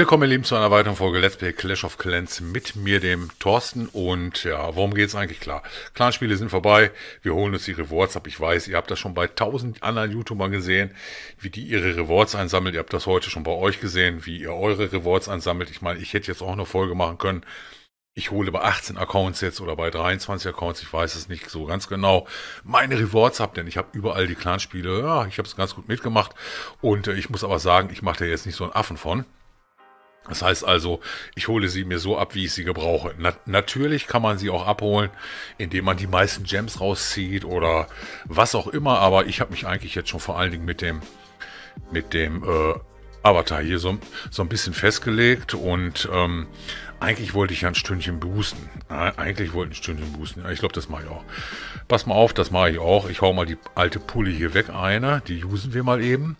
Willkommen, ihr Lieben, zu einer weiteren Folge Let's Play Clash of Clans mit mir, dem Thorsten. Und ja, worum geht's eigentlich? Klar, Clanspiele sind vorbei. Wir holen uns die Rewards ab. Ich weiß, ihr habt das schon bei tausend anderen YouTubern gesehen, wie die ihre Rewards einsammelt. Ihr habt das heute schon bei euch gesehen, wie ihr eure Rewards einsammelt. Ich meine, ich hätte jetzt auch eine Folge machen können. Ich hole bei 18 Accounts jetzt oder bei 23 Accounts, ich weiß es nicht so ganz genau, meine Rewards ab, denn ich habe überall die Clanspiele, ja, ich habe es ganz gut mitgemacht und äh, ich muss aber sagen, ich mache da jetzt nicht so einen Affen von. Das heißt also, ich hole sie mir so ab, wie ich sie gebrauche. Na natürlich kann man sie auch abholen, indem man die meisten Gems rauszieht oder was auch immer, aber ich habe mich eigentlich jetzt schon vor allen Dingen mit dem mit dem äh, Avatar hier so, so ein bisschen festgelegt und ähm, eigentlich wollte ich ja ein Stündchen boosten. Eigentlich wollte ich ein Stündchen boosten. Ich glaube, das mache ich auch. Pass mal auf, das mache ich auch. Ich hau mal die alte Pulle hier weg, eine. Die usen wir mal eben.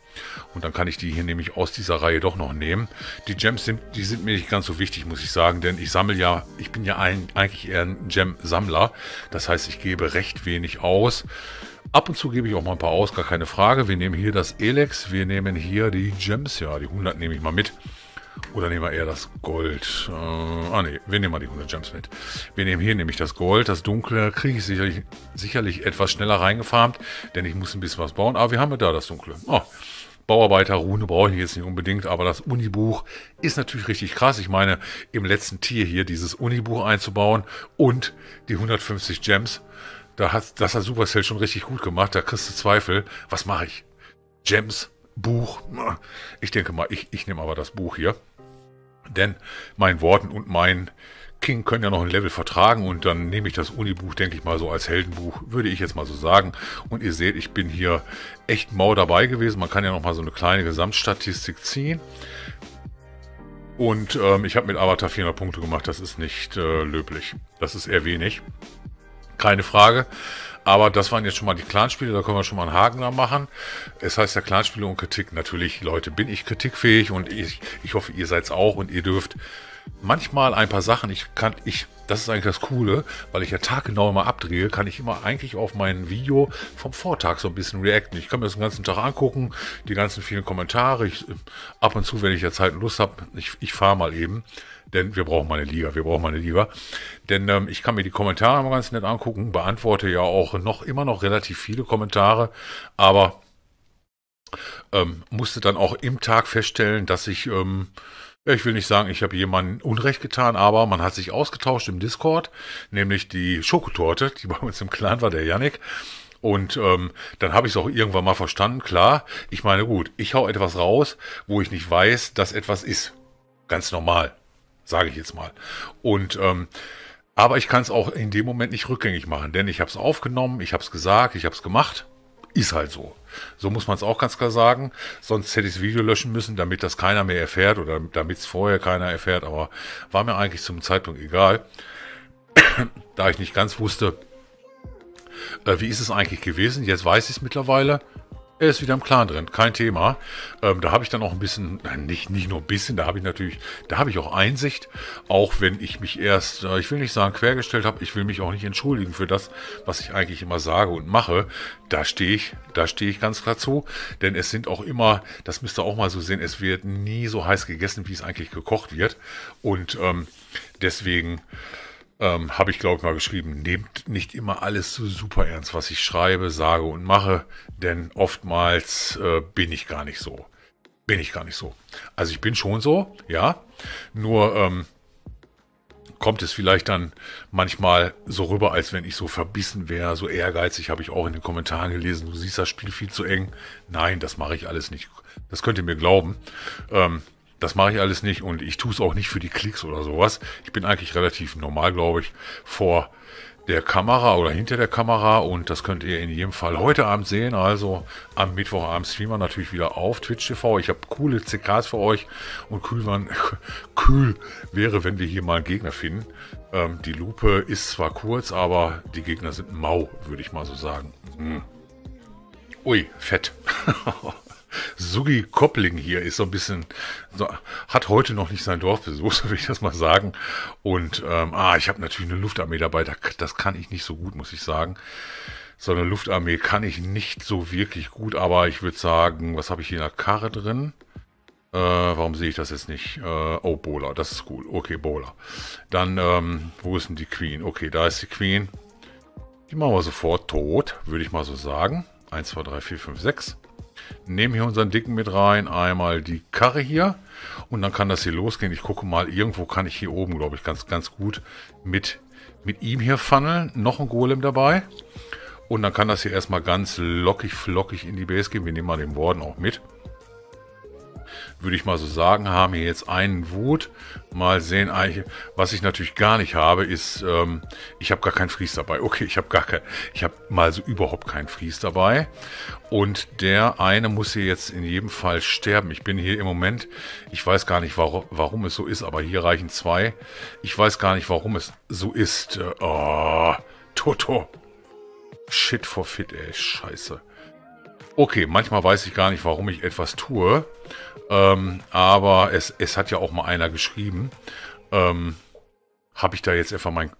Und dann kann ich die hier nämlich aus dieser Reihe doch noch nehmen. Die Gems sind, die sind mir nicht ganz so wichtig, muss ich sagen, denn ich sammle ja, ich bin ja ein, eigentlich eher ein Gem-Sammler. Das heißt, ich gebe recht wenig aus. Ab und zu gebe ich auch mal ein paar aus, gar keine Frage. Wir nehmen hier das Elex, wir nehmen hier die Gems, ja, die 100 nehme ich mal mit. Oder nehmen wir eher das Gold? Äh, ah ne, wir nehmen mal die 100 Gems mit. Wir nehmen hier nämlich das Gold. Das Dunkle kriege ich sicherlich, sicherlich etwas schneller reingefarmt, denn ich muss ein bisschen was bauen. Aber wir haben ja da das Dunkle. Oh, Bauarbeiter, Rune brauche ich jetzt nicht unbedingt, aber das Unibuch ist natürlich richtig krass. Ich meine, im letzten Tier hier dieses Unibuch einzubauen und die 150 Gems, da hat, das hat Supercell schon richtig gut gemacht. Da kriegst du Zweifel. Was mache ich? Gems, Buch. Ich denke mal, ich, ich nehme aber das Buch hier. Denn mein Worten und mein King können ja noch ein Level vertragen und dann nehme ich das Unibuch, denke ich mal, so als Heldenbuch, würde ich jetzt mal so sagen. Und ihr seht, ich bin hier echt mau dabei gewesen. Man kann ja noch mal so eine kleine Gesamtstatistik ziehen. Und ähm, ich habe mit Avatar 400 Punkte gemacht. Das ist nicht äh, löblich. Das ist eher wenig. Keine Frage. Aber das waren jetzt schon mal die Clanspiele, da können wir schon mal einen Haken da machen. Es heißt ja Clanspiele und Kritik. Natürlich, Leute, bin ich kritikfähig und ich, ich hoffe, ihr seid's auch und ihr dürft manchmal ein paar Sachen, ich kann, ich, das ist eigentlich das Coole, weil ich ja taggenau immer abdrehe, kann ich immer eigentlich auf mein Video vom Vortag so ein bisschen reacten. Ich kann mir das den ganzen Tag angucken, die ganzen vielen Kommentare. Ich, ab und zu, wenn ich ja Zeit und Lust habe, ich, ich fahre mal eben denn wir brauchen mal eine Liga, wir brauchen mal eine Liga. Denn ähm, ich kann mir die Kommentare mal ganz nett angucken, beantworte ja auch noch immer noch relativ viele Kommentare, aber ähm, musste dann auch im Tag feststellen, dass ich, ähm, ich will nicht sagen, ich habe jemandem Unrecht getan, aber man hat sich ausgetauscht im Discord, nämlich die Schokotorte, die bei uns im Clan war, der Yannick. Und ähm, dann habe ich es auch irgendwann mal verstanden, klar. Ich meine, gut, ich hau etwas raus, wo ich nicht weiß, dass etwas ist. Ganz normal sage ich jetzt mal. Und ähm, aber ich kann es auch in dem Moment nicht rückgängig machen, denn ich habe es aufgenommen, ich habe es gesagt, ich habe es gemacht. Ist halt so. So muss man es auch ganz klar sagen. Sonst hätte ich das Video löschen müssen, damit das keiner mehr erfährt oder damit es vorher keiner erfährt. Aber war mir eigentlich zum Zeitpunkt egal, da ich nicht ganz wusste, äh, wie ist es eigentlich gewesen. Jetzt weiß ich es mittlerweile. Er ist wieder im Clan drin, kein Thema. Ähm, da habe ich dann auch ein bisschen, nicht, nicht nur ein bisschen, da habe ich natürlich, da habe ich auch Einsicht, auch wenn ich mich erst, äh, ich will nicht sagen quergestellt habe, ich will mich auch nicht entschuldigen für das, was ich eigentlich immer sage und mache. Da stehe ich, da stehe ich ganz klar zu, denn es sind auch immer, das müsst ihr auch mal so sehen, es wird nie so heiß gegessen, wie es eigentlich gekocht wird. Und ähm, deswegen ähm, habe ich, glaube ich, mal geschrieben, nehmt nicht immer alles so super ernst, was ich schreibe, sage und mache, denn oftmals äh, bin ich gar nicht so. Bin ich gar nicht so. Also ich bin schon so, ja, nur ähm, kommt es vielleicht dann manchmal so rüber, als wenn ich so verbissen wäre, so ehrgeizig, habe ich auch in den Kommentaren gelesen, du siehst das Spiel viel zu eng. Nein, das mache ich alles nicht. Das könnt ihr mir glauben. Ähm, das mache ich alles nicht und ich tue es auch nicht für die Klicks oder sowas. Ich bin eigentlich relativ normal, glaube ich, vor der Kamera oder hinter der Kamera und das könnt ihr in jedem Fall heute Abend sehen. Also am Mittwochabend streamen wir natürlich wieder auf Twitch TV. Ich habe coole CKs für euch und kühl, man, kühl wäre, wenn wir hier mal einen Gegner finden. Ähm, die Lupe ist zwar kurz, aber die Gegner sind mau, würde ich mal so sagen. Hm. Ui, fett. Sugi Koppling hier ist so ein bisschen, so, hat heute noch nicht sein Dorf besucht, will ich das mal sagen. Und ähm, ah, ich habe natürlich eine Luftarmee dabei, das kann ich nicht so gut, muss ich sagen. So eine Luftarmee kann ich nicht so wirklich gut, aber ich würde sagen, was habe ich hier in der Karre drin? Äh, warum sehe ich das jetzt nicht? Äh, oh, Bowler, das ist cool. Okay, Bowler. Dann, ähm, wo ist denn die Queen? Okay, da ist die Queen. Die machen wir sofort tot, würde ich mal so sagen. 1, 2, 3, 4, 5, 6. Nehmen hier unseren Dicken mit rein. Einmal die Karre hier. Und dann kann das hier losgehen. Ich gucke mal, irgendwo kann ich hier oben, glaube ich, ganz, ganz gut mit, mit ihm hier funneln. Noch ein Golem dabei. Und dann kann das hier erstmal ganz lockig, flockig in die Base gehen. Wir nehmen mal den Warden auch mit würde ich mal so sagen, haben hier jetzt einen Wut. Mal sehen, was ich natürlich gar nicht habe, ist, ähm, ich habe gar keinen Fries dabei. Okay, ich habe gar kein, ich habe mal so überhaupt keinen Fries dabei. Und der eine muss hier jetzt in jedem Fall sterben. Ich bin hier im Moment, ich weiß gar nicht, warum, warum es so ist, aber hier reichen zwei. Ich weiß gar nicht, warum es so ist. Äh, oh, Toto. Shit for fit, ey, scheiße. Okay, manchmal weiß ich gar nicht, warum ich etwas tue. Ähm, aber es, es hat ja auch mal einer geschrieben. Ähm, habe ich da jetzt einfach mein,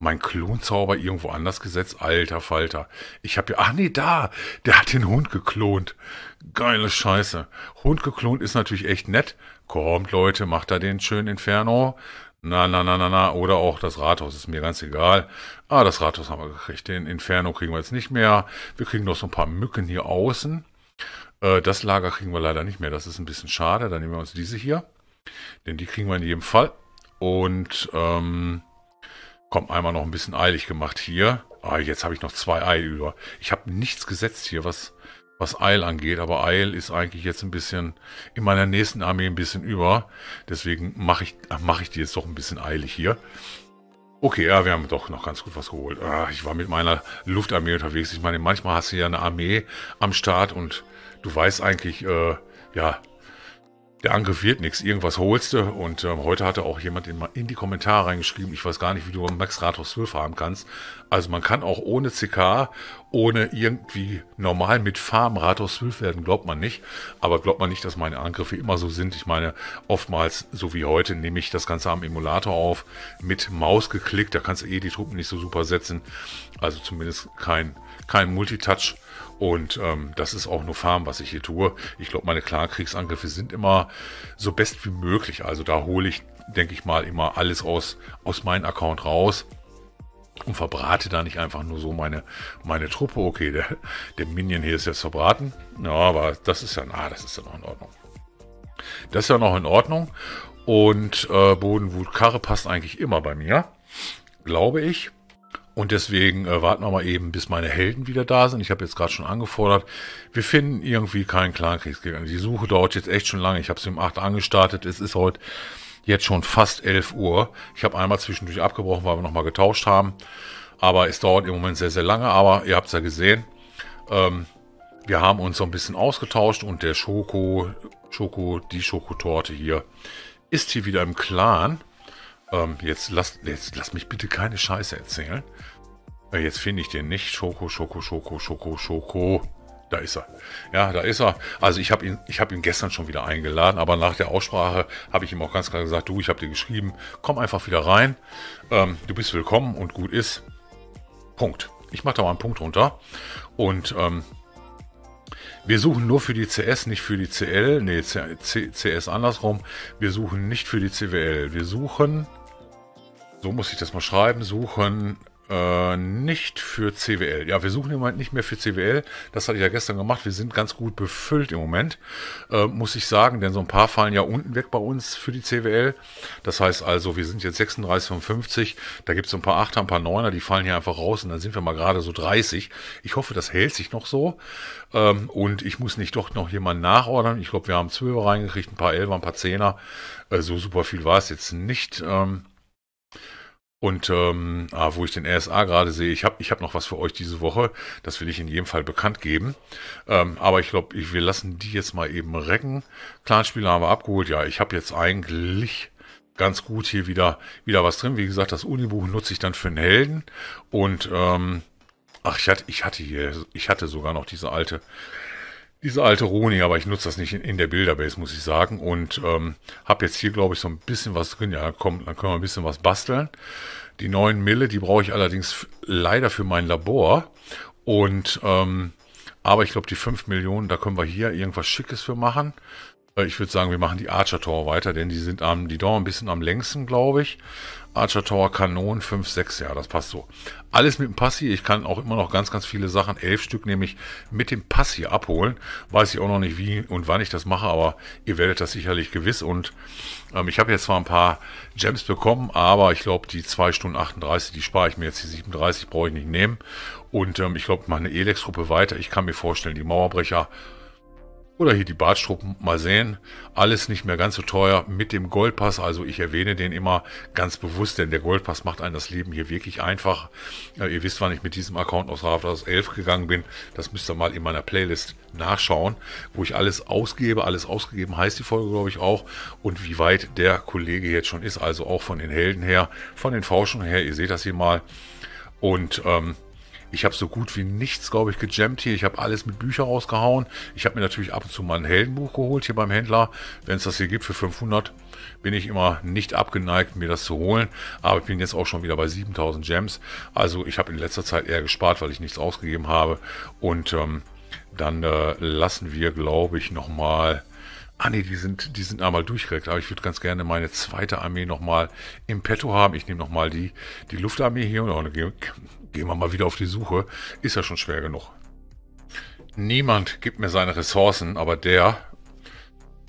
mein Klonzauber irgendwo anders gesetzt? Alter Falter. Ich habe ja. Ach nee, da. Der hat den Hund geklont. Geile Scheiße. Hund geklont ist natürlich echt nett. Kommt, Leute, macht da den schönen Inferno. Na, na, na, na, na. Oder auch das Rathaus, ist mir ganz egal. Ah, das Rathaus haben wir gekriegt. Den Inferno kriegen wir jetzt nicht mehr. Wir kriegen noch so ein paar Mücken hier außen. Äh, das Lager kriegen wir leider nicht mehr. Das ist ein bisschen schade. Dann nehmen wir uns diese hier. Denn die kriegen wir in jedem Fall. Und ähm, kommt einmal noch ein bisschen eilig gemacht hier. Ah, jetzt habe ich noch zwei Eil über. Ich habe nichts gesetzt hier, was, was Eil angeht. Aber Eil ist eigentlich jetzt ein bisschen in meiner nächsten Armee ein bisschen über. Deswegen mache ich, mach ich die jetzt doch ein bisschen eilig hier. Okay, ja, wir haben doch noch ganz gut was geholt. Ah, ich war mit meiner Luftarmee unterwegs. Ich meine, manchmal hast du ja eine Armee am Start und du weißt eigentlich, äh, ja, der Angriff wird nichts, irgendwas holst du. Und ähm, heute hatte auch jemand in, in, die Kommentare reingeschrieben, ich weiß gar nicht, wie du Max Ratos 12 haben kannst. Also man kann auch ohne CK, ohne irgendwie normal mit Farm Ratos 12 werden, glaubt man nicht. Aber glaubt man nicht, dass meine Angriffe immer so sind. Ich meine, oftmals, so wie heute, nehme ich das Ganze am Emulator auf, mit Maus geklickt, da kannst du eh die Truppen nicht so super setzen. Also zumindest kein, kein Multitouch. Und ähm, das ist auch nur Farm, was ich hier tue. Ich glaube, meine Klarkriegsangriffe sind immer so best wie möglich. Also da hole ich, denke ich mal, immer alles aus, aus meinem Account raus und verbrate da nicht einfach nur so meine, meine Truppe. Okay, der, der Minion hier ist jetzt verbraten. Ja, aber das ist ja, ah, das ist ja noch in Ordnung. Das ist ja noch in Ordnung. Und äh, Bodenwutkarre passt eigentlich immer bei mir. Glaube ich. Und deswegen äh, warten wir mal eben, bis meine Helden wieder da sind. Ich habe jetzt gerade schon angefordert, wir finden irgendwie keinen Clankriegsgegner. Die Suche dauert jetzt echt schon lange. Ich habe sie um 8 angestartet. Es ist heute jetzt schon fast 11 Uhr. Ich habe einmal zwischendurch abgebrochen, weil wir nochmal getauscht haben. Aber es dauert im Moment sehr, sehr lange. Aber ihr habt es ja gesehen. Ähm, wir haben uns so ein bisschen ausgetauscht und der Schoko, Schoko, die Schokotorte hier ist hier wieder im Clan. Ähm, jetzt, lass, jetzt lass mich bitte keine Scheiße erzählen. Äh, jetzt finde ich den nicht. Schoko, Schoko, Schoko, Schoko, Schoko. Da ist er. Ja, da ist er. Also ich habe ihn, ich ihn gestern schon wieder eingeladen, aber nach der Aussprache habe ich ihm auch ganz klar gesagt, du, ich habe dir geschrieben, komm einfach wieder rein. Ähm, du bist willkommen und gut ist. Punkt. Ich mache da mal einen Punkt runter. Und ähm, wir suchen nur für die CS, nicht für die CL. Nee, CS andersrum. Wir suchen nicht für die CWL. Wir suchen, so muss ich das mal schreiben, suchen äh, nicht für CWL. Ja, wir suchen im Moment nicht mehr für CWL. Das hatte ich ja gestern gemacht. Wir sind ganz gut befüllt im Moment, äh, muss ich sagen, denn so ein paar fallen ja unten weg bei uns für die CWL. Das heißt also, wir sind jetzt 36 von 50. Da gibt es ein paar Achter, ein paar Neuner, die fallen hier einfach raus und dann sind wir mal gerade so 30. Ich hoffe, das hält sich noch so. Ähm, und ich muss nicht doch noch jemanden nachordern. Ich glaube, wir haben 12 reingekriegt, ein paar 11, ein paar Zehner. Äh, so super viel war es jetzt nicht. Ähm, und ähm, ah, wo ich den RSA gerade sehe, ich habe ich hab noch was für euch diese Woche. Das will ich in jedem Fall bekannt geben. Ähm, aber ich glaube, wir lassen die jetzt mal eben recken. Clanspieler haben wir abgeholt. Ja, ich habe jetzt eigentlich ganz gut hier wieder, wieder was drin. Wie gesagt, das Unibuch nutze ich dann für einen Helden. Und ähm, ach, ich hatte, ich hatte hier, ich hatte sogar noch diese alte diese alte Roni, aber ich nutze das nicht in, in, der Bilderbase, muss ich sagen. Und ähm, habe jetzt hier, glaube ich, so ein bisschen was drin. Ja, komm, dann können wir ein bisschen was basteln. Die neuen Mille, die brauche ich allerdings leider für mein Labor. Und ähm, aber ich glaube, die 5 Millionen, da können wir hier irgendwas Schickes für machen. Äh, ich würde sagen, wir machen die Archer Tower weiter, denn die sind am, die dauern ein bisschen am längsten, glaube ich. Archer Tower Kanon 5, 6, ja, das passt so. Alles mit dem Passi. Ich kann auch immer noch ganz, ganz viele Sachen, elf Stück nämlich mit dem Passi abholen. Weiß ich auch noch nicht, wie und wann ich das mache, aber ihr werdet das sicherlich gewiss. Und ähm, ich habe jetzt zwar ein paar Gems bekommen, aber ich glaube, die 2 Stunden 38, die spare ich mir jetzt. Die 37 brauche ich nicht nehmen. Und ähm, ich glaube, meine Elex-Gruppe weiter. Ich kann mir vorstellen, die Mauerbrecher oder hier die Bartstruppen, mal sehen. Alles nicht mehr ganz so teuer mit dem Goldpass. Also ich erwähne den immer ganz bewusst, denn der Goldpass macht einem das Leben hier wirklich einfach. Ja, ihr wisst, wann ich mit diesem Account aus Rafters 11 gegangen bin. Das müsst ihr mal in meiner Playlist nachschauen, wo ich alles ausgebe. Alles ausgegeben heißt die Folge, glaube ich, auch. Und wie weit der Kollege jetzt schon ist. Also auch von den Helden her, von den Forschungen her. Ihr seht das hier mal. Und ähm, ich habe so gut wie nichts, glaube ich, gejammt hier. Ich habe alles mit Büchern rausgehauen. Ich habe mir natürlich ab und zu mal ein Heldenbuch geholt hier beim Händler. Wenn es das hier gibt für 500, bin ich immer nicht abgeneigt, mir das zu holen. Aber ich bin jetzt auch schon wieder bei 7000 Gems. Also ich habe in letzter Zeit eher gespart, weil ich nichts ausgegeben habe. Und ähm, dann äh, lassen wir, glaube ich, nochmal... Ah nee, die sind, die sind einmal durchgeregt, aber ich würde ganz gerne meine zweite Armee nochmal im Petto haben. Ich nehme nochmal die, die Luftarmee hier und Gehen wir mal wieder auf die Suche. Ist ja schon schwer genug. Niemand gibt mir seine Ressourcen, aber der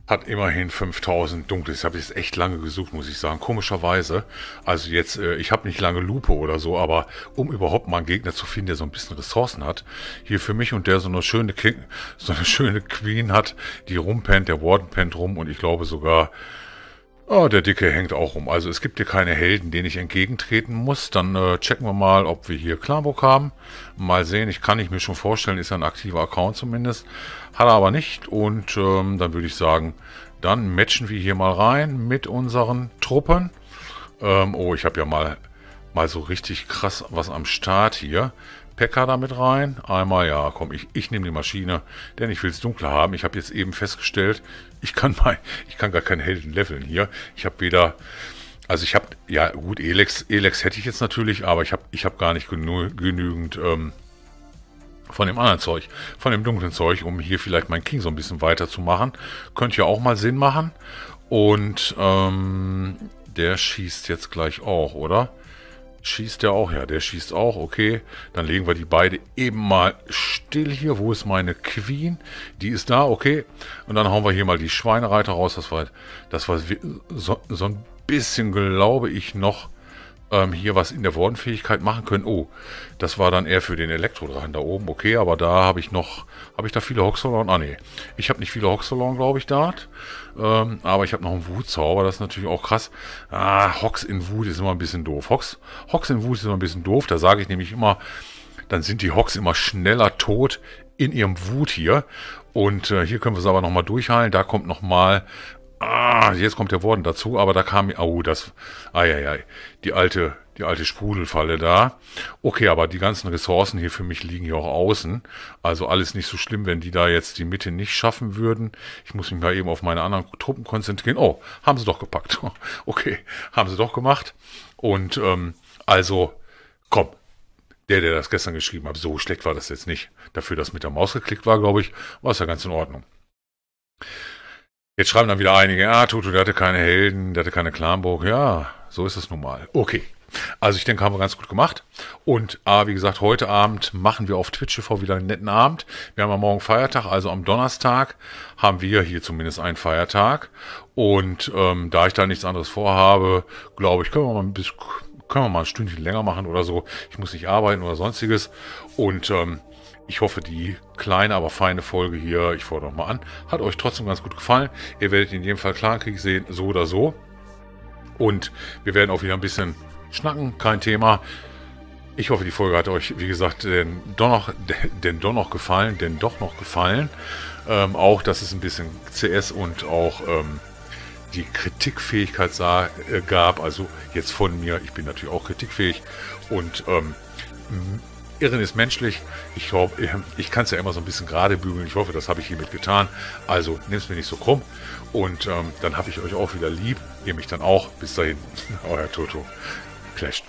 hat immerhin 5000 Dunkles. Habe ich jetzt echt lange gesucht, muss ich sagen. Komischerweise. Also jetzt, äh, ich habe nicht lange Lupe oder so, aber um überhaupt mal einen Gegner zu finden, der so ein bisschen Ressourcen hat, hier für mich und der so eine schöne King, so eine schöne Queen hat, die rumpennt, der Warden pennt rum und ich glaube sogar, Oh, der Dicke hängt auch rum. Also es gibt hier keine Helden, denen ich entgegentreten muss. Dann äh, checken wir mal, ob wir hier Klarburg haben. Mal sehen, ich kann ich mir schon vorstellen, ist ein aktiver Account zumindest. Hat er aber nicht. Und ähm, dann würde ich sagen, dann matchen wir hier mal rein mit unseren Truppen. Ähm, oh, ich habe ja mal, mal so richtig krass was am Start hier. Pekka damit rein. Einmal, ja, komm, ich, ich nehme die Maschine, denn ich will es dunkler haben. Ich habe jetzt eben festgestellt, ich kann mal, ich kann gar keinen Helden leveln hier. Ich habe weder, also ich habe, ja gut, Elex, Elex hätte ich jetzt natürlich, aber ich habe ich hab gar nicht genü genügend ähm, von dem anderen Zeug, von dem dunklen Zeug, um hier vielleicht mein King so ein bisschen weiterzumachen. Könnte ja auch mal Sinn machen. Und ähm, der schießt jetzt gleich auch, oder? Schießt der auch? Ja, der schießt auch. Okay, dann legen wir die beide eben mal still hier. Wo ist meine Queen? Die ist da, okay. Und dann hauen wir hier mal die Schweinereiter raus. Das war, das war so, so ein bisschen, glaube ich, noch ähm, hier was in der Wordenfähigkeit machen können. Oh, das war dann eher für den Elektrodrachen da oben. Okay, aber da habe ich noch, habe ich da viele Hoxolon? Ah, nee. Ich habe nicht viele Hoxolon, glaube ich, da. Ähm, aber ich habe noch einen Wutzauber, das ist natürlich auch krass. Ah, Hox in Wut ist immer ein bisschen doof. Hox, Hox in Wut ist immer ein bisschen doof. Da sage ich nämlich immer, dann sind die Hox immer schneller tot in ihrem Wut hier. Und äh, hier können wir es aber nochmal durchheilen. Da kommt nochmal Ah, jetzt kommt der Worden dazu, aber da kam, oh, das, ai, die alte, die alte Sprudelfalle da. Okay, aber die ganzen Ressourcen hier für mich liegen hier auch außen. Also alles nicht so schlimm, wenn die da jetzt die Mitte nicht schaffen würden. Ich muss mich mal eben auf meine anderen Truppen konzentrieren. Oh, haben sie doch gepackt. Okay, haben sie doch gemacht. Und, ähm, also, komm, der, der das gestern geschrieben hat, so schlecht war das jetzt nicht. Dafür, dass mit der Maus geklickt war, glaube ich, war es ja ganz in Ordnung. Jetzt schreiben dann wieder einige, ja, Toto, der hatte keine Helden, der hatte keine Clanburg. Ja, so ist es nun mal. Okay. Also ich denke, haben wir ganz gut gemacht. Und ah, wie gesagt, heute Abend machen wir auf Twitch TV wieder einen netten Abend. Wir haben am Morgen Feiertag, also am Donnerstag haben wir hier zumindest einen Feiertag. Und ähm, da ich da nichts anderes vorhabe, glaube ich, können wir mal ein bisschen, können wir mal ein Stündchen länger machen oder so. Ich muss nicht arbeiten oder sonstiges. Und ähm, ich hoffe, die kleine, aber feine Folge hier, ich fordere mal an, hat euch trotzdem ganz gut gefallen. Ihr werdet in jedem Fall Clankrieg sehen, so oder so. Und wir werden auch wieder ein bisschen schnacken, kein Thema. Ich hoffe, die Folge hat euch, wie gesagt, denn doch noch, denn doch noch gefallen, denn doch noch gefallen. Ähm, auch, dass es ein bisschen CS und auch ähm, die Kritikfähigkeit sah, äh, gab. Also jetzt von mir, ich bin natürlich auch kritikfähig und ähm, Irren ist menschlich. Ich, ich kann es ja immer so ein bisschen gerade bügeln. Ich hoffe, das habe ich hiermit getan. Also es mir nicht so krumm. Und ähm, dann habe ich euch auch wieder lieb. Ihr mich dann auch. Bis dahin, euer Toto. Clasht.